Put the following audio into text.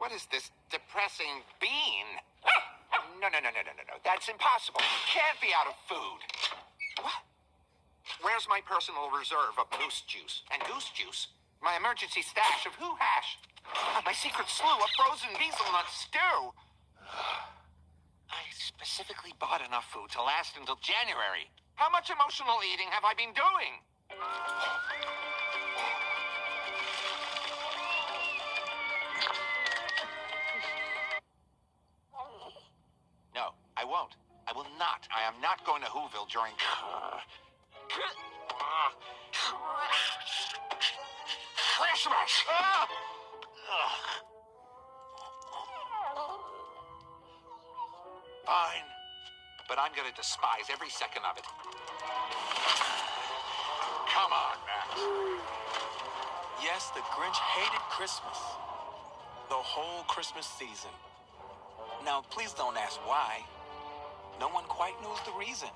What is this depressing bean? No, no, no, no, no, no, no. That's impossible. You can't be out of food. What? Where's my personal reserve of moose juice and goose juice? My emergency stash of who hash? Ah, my secret slew of frozen hazelnut stew. I specifically bought enough food to last until January. How much emotional eating have I been doing? Won't. I will not. I am not going to Whoville during. Christmas! Fine. But I'm gonna despise every second of it. Come on, Max. Yes, the Grinch hated Christmas. The whole Christmas season. Now, please don't ask why. No one quite knows the reason.